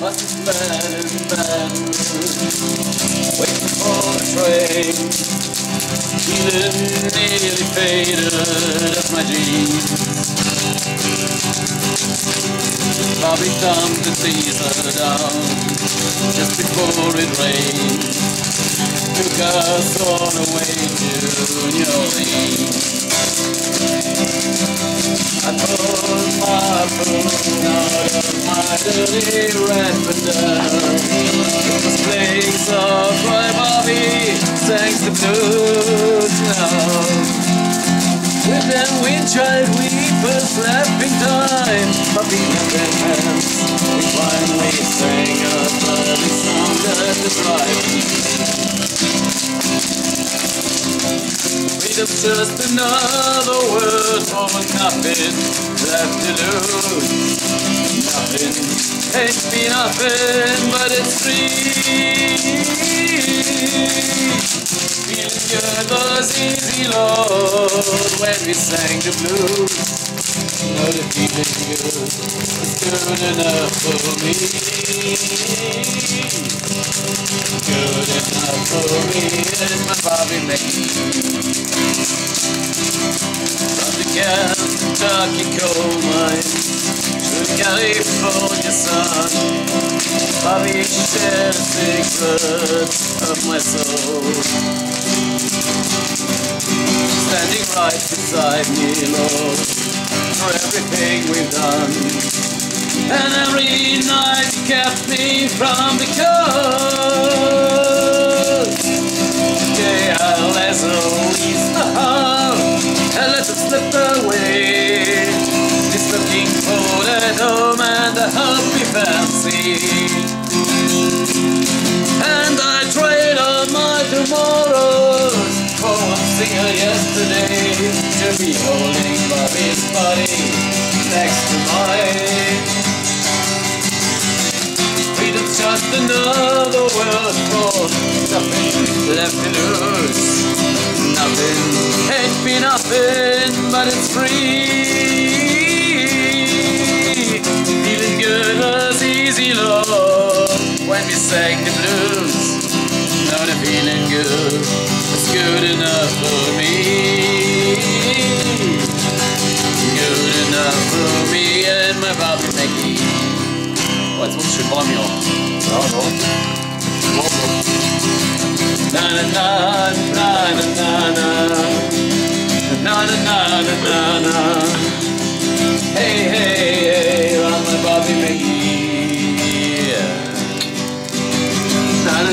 Must have been in waiting for the train. Feeling nearly faded my thumbed the teaser down just before it rained. Took us on a way to New Orleans. I pulled my phone mightily rapid playing of my Bobby sang the blues now With that wind child weepers laughing time Puppy and hands We finally sang a bloody song that is life It is just another word for nothing left to lose. Nothing ain't be nothing but it's free Feeling good was easy, Lord, when we sang the blues. Know the feeling good was good enough for me. Good enough for me and my Bobby McGee. From the Kentucky coal mines to California sun. Bobby shared a secret of my soul. Standing right beside me, Lord, for everything we've done. And every night you kept me from the cold Okay, I'll And I trade on my tomorrows for one single yesterday to be holding Bobby's body next to mine. Freedom's just another word for nothing left to lose. Nothing ain't be nothing, but it's free. We sang the blues. Now the feeling good is good enough for me. Good enough for me and my Bobby McGee. Oh, jetzt muss ich schön warm hier. Ja, no. Na na na na na na na na na na na na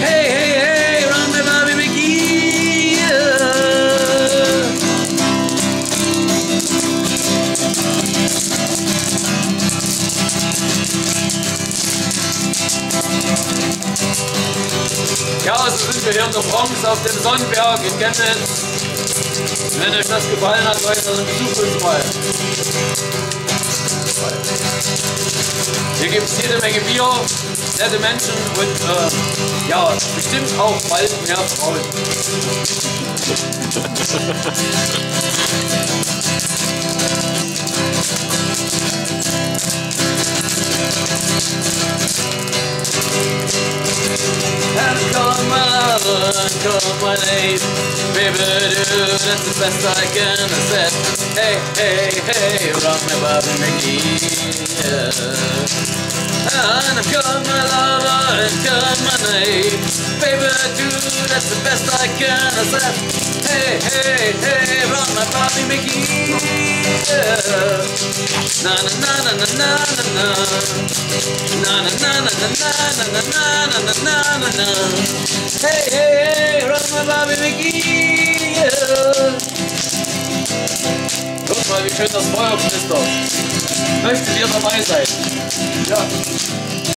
Hey hey hey Bobby McGee. Ja, so sind wir hier in Bronx auf dem Sonnenberg in Chemnitz. Wenn euch das gefallen hat, Leute, dann besucht uns mal. Hier gibt es jede Menge Bier, nette Menschen und äh, ja, bestimmt auch bald mehr Frauen. My Baby dude, that's the best I can said, hey, hey, hey, rock me McGee yeah. And I've got my lover and got my. Baby, dude, that's the best I can. I said, hey, hey, hey, rock my Bobby. Yeah. Na na na na na na na na. Na na na na na na na na na na na na. Hey, hey, hey, rock my Bobby McGee. für das Feuerknister. Möchtet ihr dabei sein? Ja.